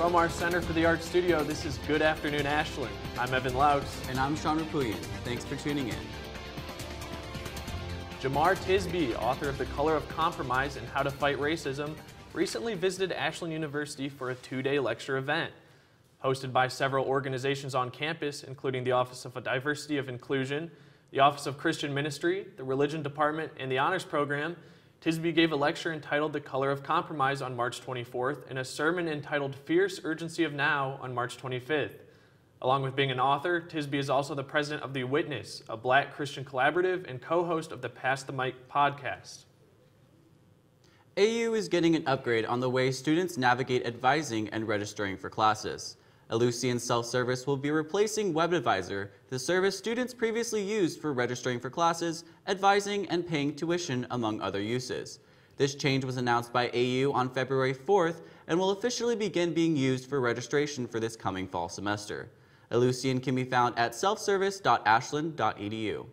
From our Center for the Arts studio, this is Good Afternoon Ashland. I'm Evan Laux. And I'm Sean Repuyan. Thanks for tuning in. Jemar Tisby, author of The Color of Compromise and How to Fight Racism, recently visited Ashland University for a two-day lecture event. Hosted by several organizations on campus, including the Office of Diversity of Inclusion, the Office of Christian Ministry, the Religion Department, and the Honors Program, Tisby gave a lecture entitled The Color of Compromise on March 24th and a sermon entitled Fierce Urgency of Now on March 25th. Along with being an author, Tisby is also the president of The Witness, a black Christian collaborative and co-host of the Pass the Mic podcast. AU is getting an upgrade on the way students navigate advising and registering for classes. Ellucian Self-Service will be replacing WebAdvisor, the service students previously used for registering for classes, advising, and paying tuition, among other uses. This change was announced by AU on February 4th and will officially begin being used for registration for this coming fall semester. Ellucian can be found at selfservice.ashland.edu.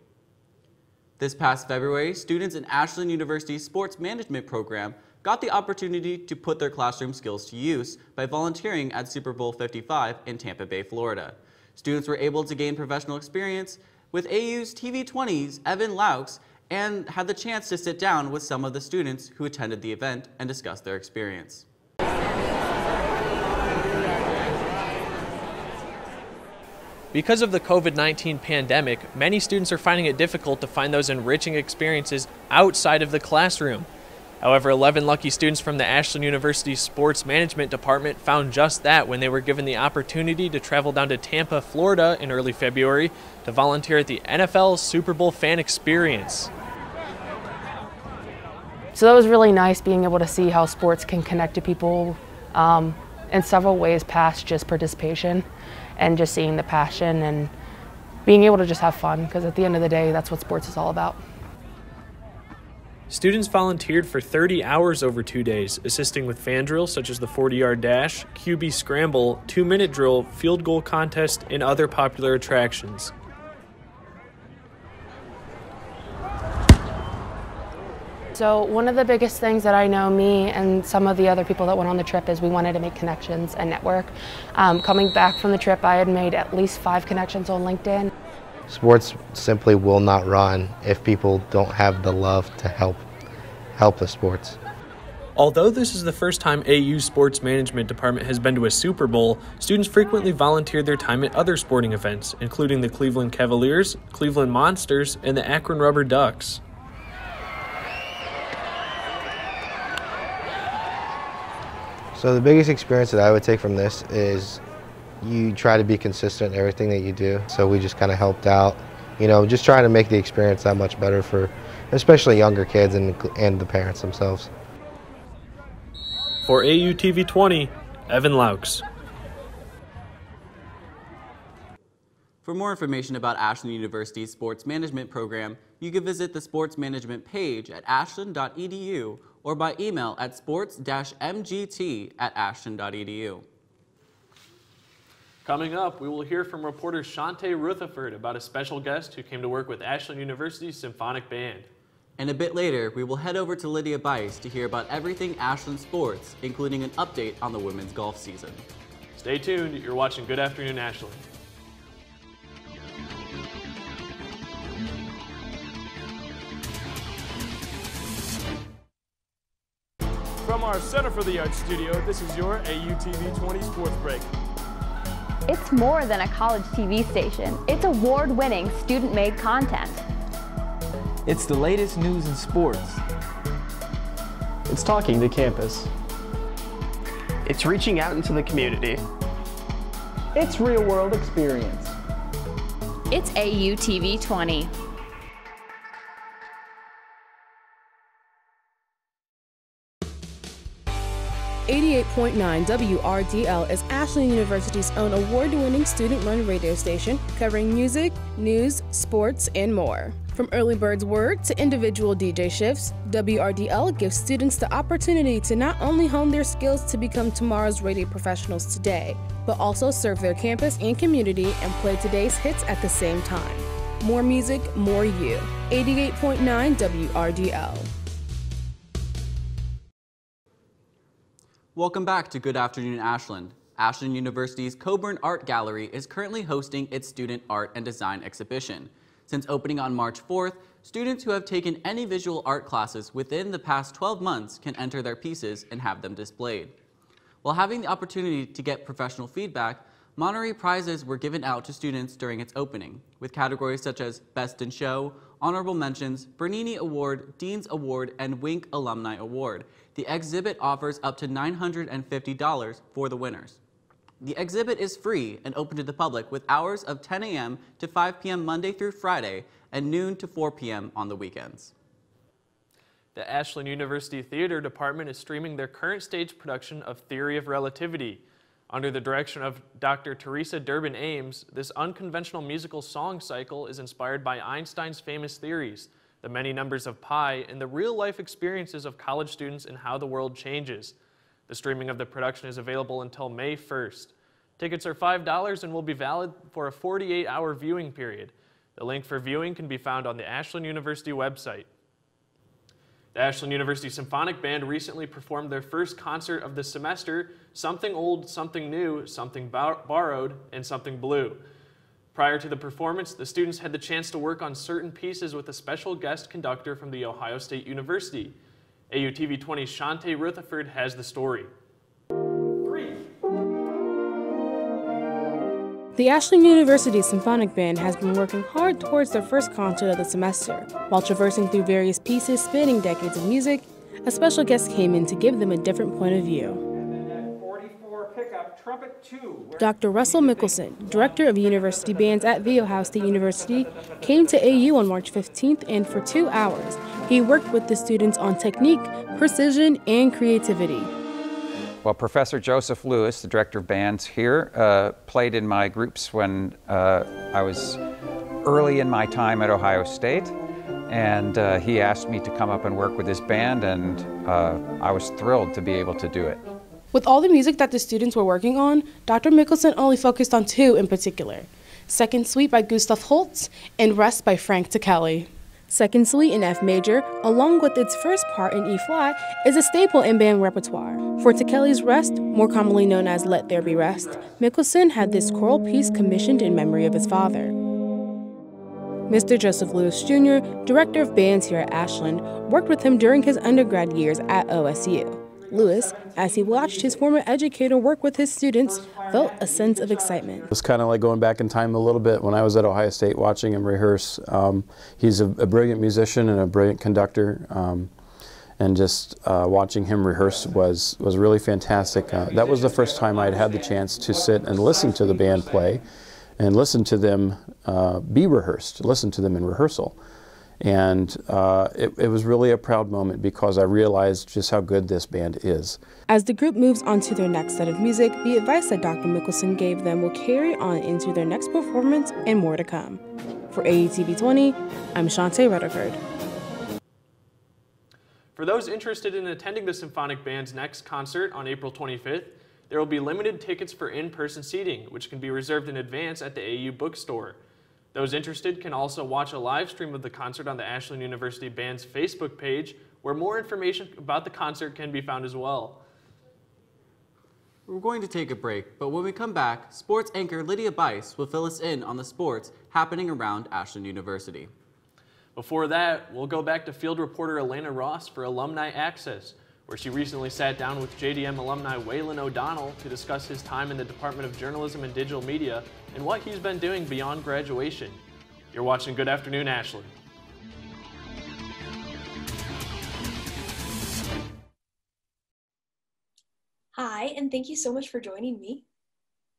This past February, students in Ashland University's Sports Management program got the opportunity to put their classroom skills to use by volunteering at Super Bowl 55 in Tampa Bay, Florida. Students were able to gain professional experience with AU's TV20's Evan Laux and had the chance to sit down with some of the students who attended the event and discuss their experience. Because of the COVID-19 pandemic, many students are finding it difficult to find those enriching experiences outside of the classroom. However, 11 lucky students from the Ashland University Sports Management Department found just that when they were given the opportunity to travel down to Tampa, Florida in early February to volunteer at the NFL Super Bowl fan experience. So that was really nice being able to see how sports can connect to people um, in several ways past just participation and just seeing the passion and being able to just have fun because at the end of the day, that's what sports is all about. Students volunteered for 30 hours over two days, assisting with fan drills such as the 40 yard dash, QB scramble, two minute drill, field goal contest, and other popular attractions. So one of the biggest things that I know me and some of the other people that went on the trip is we wanted to make connections and network. Um, coming back from the trip, I had made at least five connections on LinkedIn. Sports simply will not run if people don't have the love to help help the sports. Although this is the first time AU Sports Management Department has been to a Super Bowl, students frequently volunteer their time at other sporting events, including the Cleveland Cavaliers, Cleveland Monsters, and the Akron Rubber Ducks. So the biggest experience that I would take from this is you try to be consistent in everything that you do. So we just kind of helped out, you know, just trying to make the experience that much better for especially younger kids and, and the parents themselves. For AUTV 20, Evan Laux. For more information about Ashland University's sports management program, you can visit the sports management page at ashland.edu or by email at sports-mgt at ashland.edu. Coming up, we will hear from reporter Chante Rutherford about a special guest who came to work with Ashland University's Symphonic Band. And a bit later, we will head over to Lydia Bice to hear about everything Ashland sports, including an update on the women's golf season. Stay tuned, you're watching Good Afternoon Ashland. From our Center for the Arts studio, this is your AUTV 20 Sports Break. It's more than a college TV station. It's award-winning student-made content. It's the latest news in sports. It's talking to campus. It's reaching out into the community. It's real-world experience. It's AUTV 20. 88.9 WRDL is Ashland University's own award winning student run radio station covering music, news, sports, and more. From early bird's word to individual DJ shifts, WRDL gives students the opportunity to not only hone their skills to become tomorrow's radio professionals today, but also serve their campus and community and play today's hits at the same time. More music, more you. 88.9 WRDL. Welcome back to Good Afternoon Ashland. Ashland University's Coburn Art Gallery is currently hosting its student art and design exhibition. Since opening on March 4th, students who have taken any visual art classes within the past 12 months can enter their pieces and have them displayed. While having the opportunity to get professional feedback, Monterey prizes were given out to students during its opening, with categories such as Best in Show, Honorable Mentions, Bernini Award, Dean's Award, and Wink Alumni Award. The exhibit offers up to $950 for the winners. The exhibit is free and open to the public with hours of 10 a.m. to 5 p.m. Monday through Friday and noon to 4 p.m. on the weekends. The Ashland University Theater Department is streaming their current stage production of Theory of Relativity. Under the direction of Dr. Teresa Durbin Ames, this unconventional musical song cycle is inspired by Einstein's famous theories, the many numbers of pi, and the real-life experiences of college students and how the world changes. The streaming of the production is available until May 1st. Tickets are $5 and will be valid for a 48-hour viewing period. The link for viewing can be found on the Ashland University website. The Ashland University Symphonic Band recently performed their first concert of the semester, Something Old, Something New, Something Borrowed, and Something Blue. Prior to the performance, the students had the chance to work on certain pieces with a special guest conductor from The Ohio State University. AUTV 20's Chante Rutherford has the story. The Ashland University Symphonic Band has been working hard towards their first concert of the semester. While traversing through various pieces spanning decades of music, a special guest came in to give them a different point of view. Dr. Russel Mikkelson, director of university bands at Ohio State University, came to AU on March 15th and for two hours, he worked with the students on technique, precision, and creativity. Well, Professor Joseph Lewis, the director of bands here, uh, played in my groups when uh, I was early in my time at Ohio State. And uh, he asked me to come up and work with his band, and uh, I was thrilled to be able to do it. With all the music that the students were working on, Dr. Mikkelson only focused on two in particular Second Suite by Gustav Holst and Rest by Frank Ticheli. Second Suite in F major, along with its first part in E flat, is a staple in band repertoire. For Ticheli's Rest, more commonly known as Let There Be Rest, Mikkelson had this choral piece commissioned in memory of his father. Mr. Joseph Lewis Jr., director of bands here at Ashland, worked with him during his undergrad years at OSU. Lewis, as he watched his former educator work with his students, felt a sense of excitement. It was kind of like going back in time a little bit when I was at Ohio State watching him rehearse. Um, he's a, a, brilliant musician and a brilliant conductor. Um, and just uh, watching him rehearse was, was really fantastic. Uh, that was the first time I'd had the chance to sit and listen to the band play and listen to them uh, be rehearsed, listen to them in rehearsal. And uh, it, it, was really a proud moment because I realized just how good this band is. As the group moves on to their next set of music, the advice that Dr. Mikkelson gave them will carry on into their next performance and more to come. For AUTV 20, I'm Chante Rutherford. For those interested in attending the Symphonic Band's next concert on April 25th, there will be limited tickets for in-person seating, which can be reserved in advance at the AU bookstore. Those interested can also watch a live stream of the concert on the Ashland University Band's Facebook page, where more information about the concert can be found as well. We're going to take a break, but when we come back, sports anchor Lydia Bice will fill us in on the sports happening around Ashland University. Before that, we'll go back to field reporter Alayna Ross for Alumni Access, where she recently sat down with JDM alumni Waylon O'Donnell to discuss his time in the Department of Journalism and Digital Media and what he's been doing beyond graduation. You're watching Good Afternoon Ashland. Hi, and thank you so much for joining me.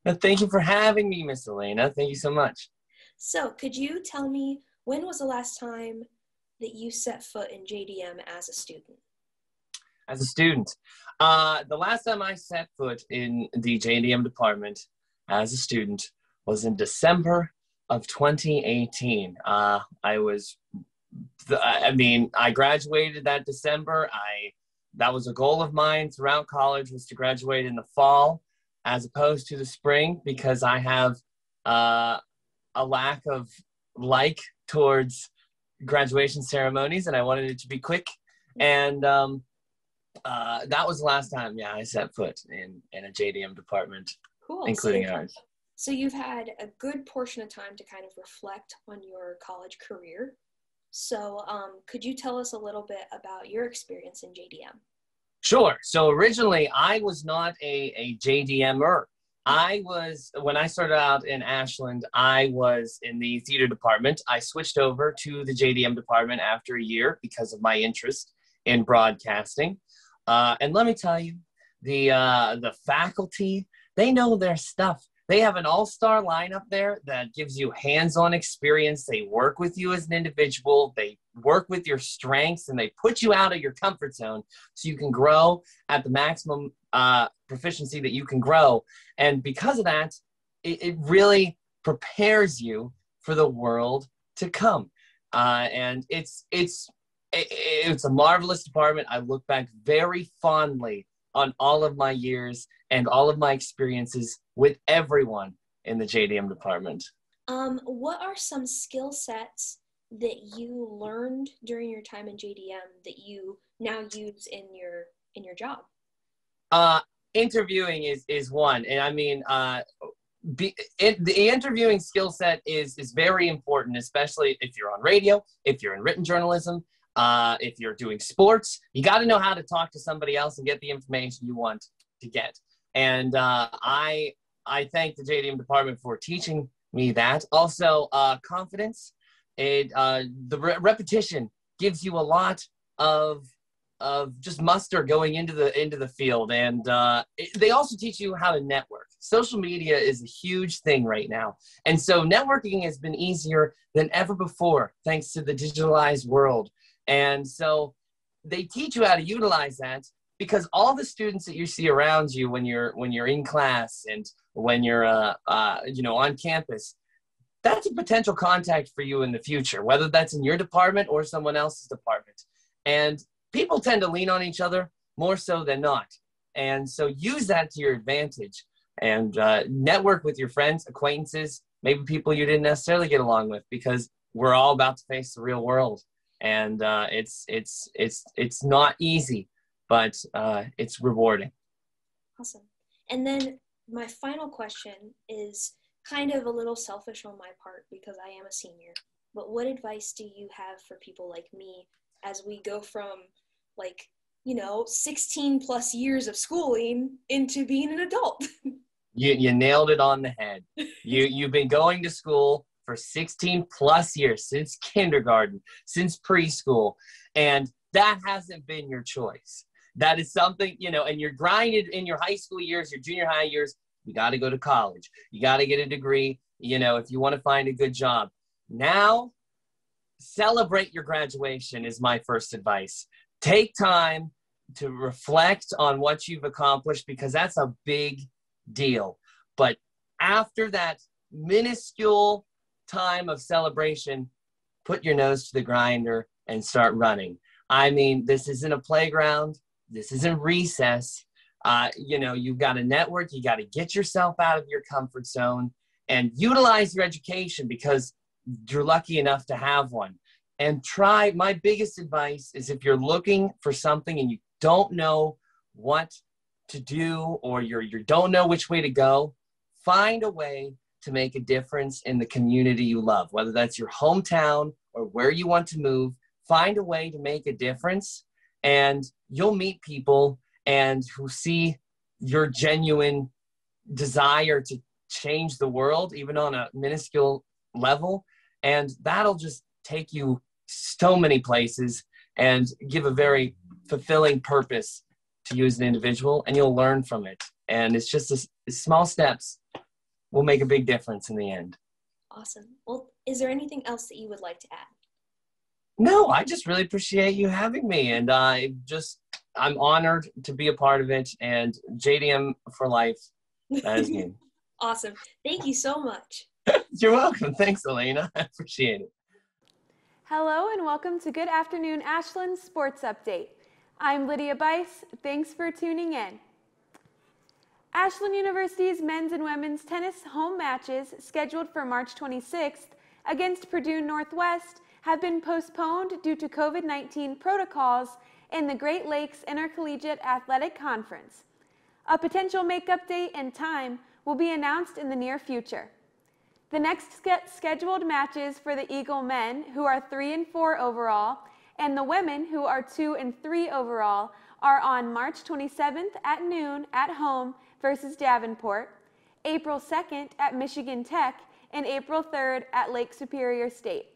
thank you for having me, Miss Alayna. Thank you so much. So, could you tell me when was the last time that you set foot in JDM as a student? As a student. Uh, the last time I set foot in the JDM department as a student was in December of 2018. Uh, I was, I mean, I graduated that December. I that was a goal of mine throughout college was to graduate in the fall as opposed to the spring because I have uh, a lack of like towards graduation ceremonies and I wanted it to be quick. And um, uh, that was the last time, yeah, I set foot in in a JDM department. Cool. including so, ours. So you've had a good portion of time to kind of reflect on your college career. So um, could you tell us a little bit about your experience in JDM? Sure. So originally, I was not a, a JDMer. I was, when I started out in Ashland, I was in the theater department. I switched over to the JDM department after a year because of my interest in broadcasting. Uh, and let me tell you, the, uh, the faculty, they know their stuff. They have an all star lineup there that gives you hands on experience. They work with you as an individual, they work with your strengths, and they put you out of your comfort zone so you can grow at the maximum uh, proficiency that you can grow. And because of that, it, it really prepares you for the world to come. Uh, and it's, it's, it's a marvelous department. I look back very fondly on all of my years and all of my experiences with everyone in the JDM department. Um, what are some skill sets that you learned during your time in JDM that you now use in your in your job? Uh, interviewing is is one, and I mean, uh, be, it, the interviewing skill set is is very important, especially if you're on radio, if you're in written journalism, uh, if you're doing sports. You got to know how to talk to somebody else and get the information you want to get. And uh, I I thank the JDM department for teaching me that. Also, uh, confidence. It uh, the re- repetition gives you a lot of of just muster going into the into the field, and uh, it, they also teach you how to network. Social media is a huge thing right now, and so networking has been easier than ever before thanks to the digitalized world. And so they teach you how to utilize that because all the students that you see around you when you're when you're in class and when you're uh, uh, you know on campus that's a potential contact for you in the future whether that's in your department or someone else's department. And people tend to lean on each other more so than not. And so use that to your advantage and uh, network with your friends acquaintances maybe people you didn't necessarily get along with because we're all about to face the real world and uh, it's it's it's it's not easy but uh, it's rewarding. Awesome. And then my final question is kind of a little selfish on my part because I am a senior. But what advice do you have for people like me as we go from like, you know, 16 plus years of schooling into being an adult? you, you nailed it on the head. You, you've been going to school for 16 plus years, since kindergarten, since preschool, and that hasn't been your choice that is something, you know, and you're grinded in your high school years, your junior high years, you got to go to college. You got to get a degree, you know, if you want to find a good job. Now, celebrate your graduation is my first advice. Take time to reflect on what you've accomplished because that's a big deal. But after that minuscule time of celebration, put your nose to the grinder and start running. I mean, this isn't a playground. This isn't recess. Uh, you know, you've got a network. You got to get yourself out of your comfort zone and utilize your education because you're lucky enough to have one. And try. My biggest advice is if you're looking for something and you don't know what to do or you're, you don't know which way to go, find a way to make a difference in the community you love, whether that's your hometown or where you want to move. Find a way to make a difference and you'll meet people and who see your genuine desire to change the world even on a minuscule level and that'll just take you so many places and give a very fulfilling purpose to you as an individual and you'll learn from it and it's just a, small steps will make a big difference in the end awesome well is there anything else that you would like to add no, I just really appreciate you having me, and I just I'm honored to be a part of it. And JDM for life. That is me. awesome. Thank you so much. You're welcome. Thanks, Alayna. I appreciate it. Hello and welcome to Good Afternoon Ashland Sports Update. I'm Lydia Bice. Thanks for tuning in. Ashland University's men's and women's tennis home matches scheduled for March 26th against Purdue Northwest have been postponed due to COVID 19 protocols in the Great Lakes Intercollegiate Athletic Conference. A potential makeup date and time will be announced in the near future. The next scheduled matches for the Eagle men, who are 3 and 4 overall, and the women, who are 2 and 3 overall, are on March 27th at noon at home versus Davenport, April 2nd at Michigan Tech, and April 3rd at Lake Superior State.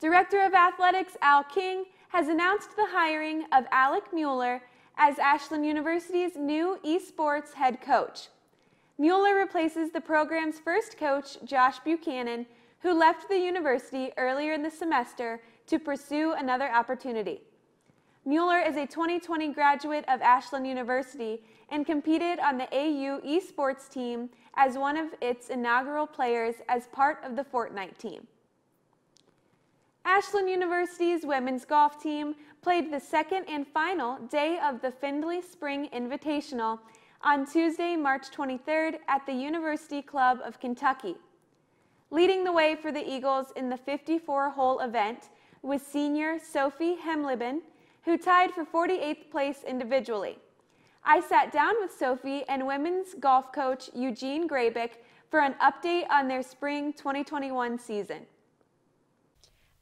Director of Athletics Al King has announced the hiring of Alec Mueller as Ashland University's new esports head coach. Mueller replaces the program's first coach, Josh Buchanan, who left the university earlier in the semester to pursue another opportunity. Mueller is a 2020 graduate of Ashland University and competed on the AU esports team as one of its inaugural players as part of the Fortnite team. Ashland University's women's golf team played the second and final day of the Findlay Spring Invitational on Tuesday, March 23rd at the University Club of Kentucky. Leading the way for the Eagles in the 54-hole event was senior Sophie Hemleben, who tied for 48th place individually. I sat down with Sophie and women's golf coach Eugene Grabick for an update on their spring 2021 season.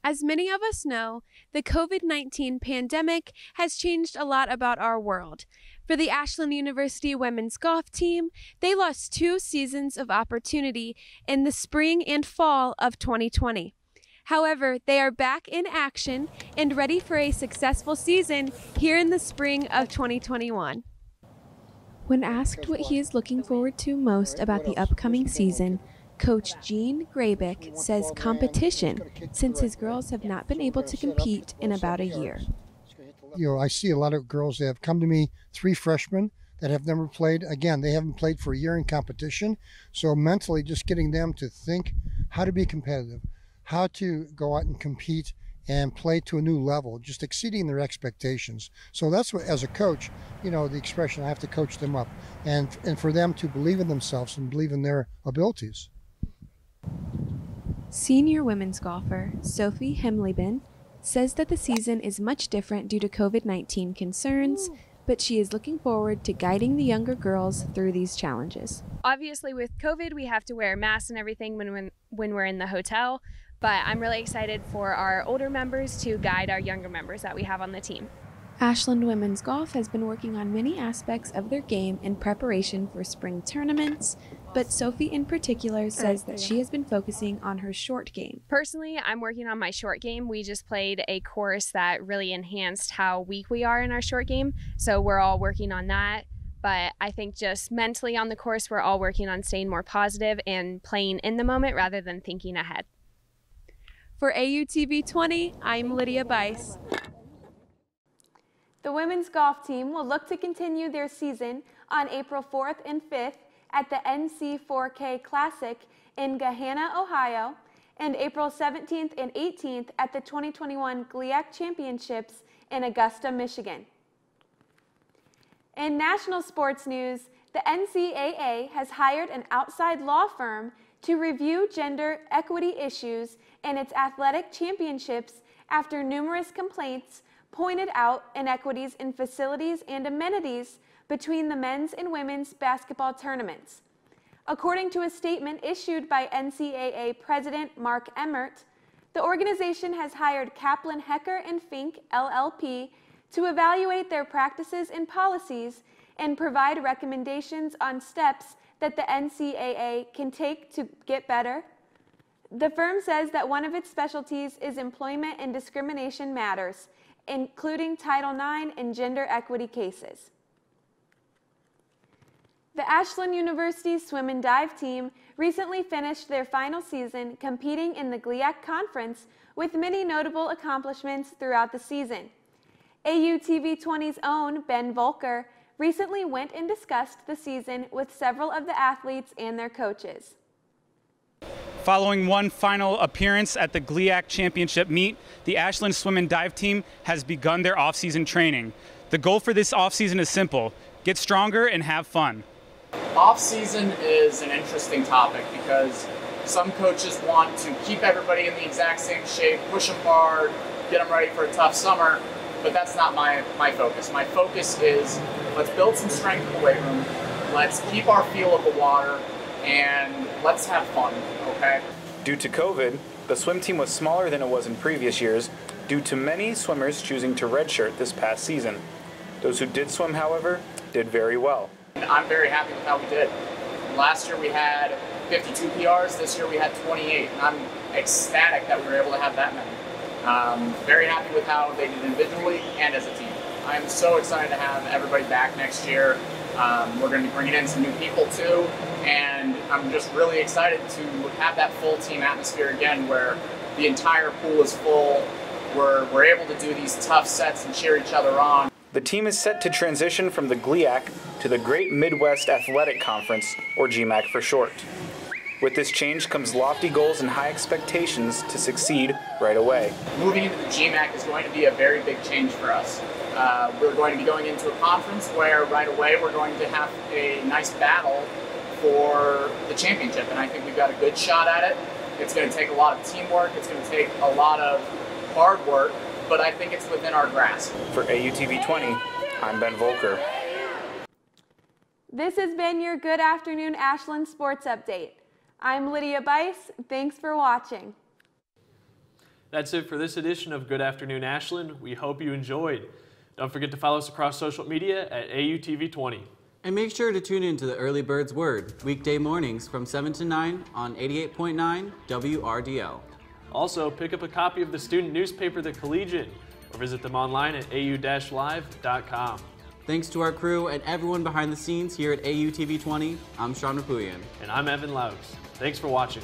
As many of us know, the COVID 19 pandemic has changed a lot about our world. For the Ashland University women's golf team, they lost two seasons of opportunity in the spring and fall of 2020. However, they are back in action and ready for a successful season here in the spring of 2021. When asked what he is looking forward to most about the upcoming season, Coach Gene Grabick says competition, since his girls have not been able to compete in about a year. You know, I see a lot of girls that have come to me, three freshmen that have never played. Again, they haven't played for a year in competition. So mentally, just getting them to think how to be competitive, how to go out and compete and play to a new level, just exceeding their expectations. So that's what, as a coach, you know, the expression I have to coach them up, and and for them to believe in themselves and believe in their abilities. Senior women's golfer Sophie Hemleben says that the season is much different due to COVID 19 concerns, but she is looking forward to guiding the younger girls through these challenges. Obviously, with COVID, we have to wear masks and everything when, when, when we're in the hotel, but I'm really excited for our older members to guide our younger members that we have on the team. Ashland Women's Golf has been working on many aspects of their game in preparation for spring tournaments, but Sophie in particular says that she has been focusing on her short game. Personally, I'm working on my short game. We just played a course that really enhanced how weak we are in our short game, so we're all working on that. But I think just mentally on the course, we're all working on staying more positive and playing in the moment rather than thinking ahead. For AUTV 20, I'm Lydia Bice. The women's golf team will look to continue their season on April 4th and 5th at the NC4K Classic in Gahanna, Ohio, and April 17th and 18th at the 2021 GLIAC Championships in Augusta, Michigan. In national sports news, the NCAA has hired an outside law firm to review gender equity issues in its athletic championships after numerous complaints pointed out inequities in facilities and amenities between the men's and women's basketball tournaments. According to a statement issued by NCAA President Mark Emmert, the organization has hired Kaplan Hecker and Fink LLP to evaluate their practices and policies and provide recommendations on steps that the NCAA can take to get better. The firm says that one of its specialties is employment and discrimination matters, including Title IX and gender equity cases. The Ashland University swim and dive team recently finished their final season competing in the GLIAC Conference with many notable accomplishments throughout the season. AUTV 20's own Ben Volker recently went and discussed the season with several of the athletes and their coaches. Following one final appearance at the GLIAC Championship meet, the Ashland Swim and Dive team has begun their off-season training. The goal for this off-season is simple, get stronger and have fun. Off-season is an interesting topic because some coaches want to keep everybody in the exact same shape, push them hard, get them ready for a tough summer, but that's not my, my focus. My focus is let's build some strength in the weight room, Let's keep our feel of the water and let's have fun, okay? Due to COVID, the swim team was smaller than it was in previous years due to many swimmers choosing to redshirt this past season. Those who did swim, however, did very well. I'm very happy with how we did. Last year we had 52 PRs, this year we had 28, and I'm ecstatic that we were able to have that many. Um, very happy with how they did individually and as a team. I'm so excited to have everybody back next year. Um, we're going to be bringing in some new people too, and I'm just really excited to have that full team atmosphere again where the entire pool is full. We're, we're able to do these tough sets and cheer each other on. The team is set to transition from the GLIAC to the Great Midwest Athletic Conference, or GMAC for short. With this change comes lofty goals and high expectations to succeed right away. Moving into the GMAC is going to be a very big change for us. Uh, we're going to be going into a conference where right away we're going to have a nice battle for the championship, and I think we've got a good shot at it. It's going to take a lot of teamwork, it's going to take a lot of hard work, but I think it's within our grasp. For AUTV 20, I'm Ben Volker. This has been your Good Afternoon Ashland Sports Update. I'm Lydia Bice. Thanks for watching. That's it for this edition of Good Afternoon Ashland. We hope you enjoyed. Don't forget to follow us across social media at AUTV20. And make sure to tune in to the Early Birds Word, weekday mornings from 7 to 9 on 88.9 WRDL. Also, pick up a copy of the student newspaper, The Collegian, or visit them online at au-live.com. Thanks to our crew and everyone behind the scenes here at AUTV 20, I'm Sean Repuyan. And I'm Evan Laux. Thanks for watching.